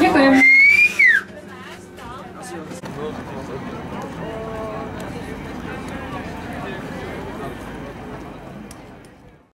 Дякую.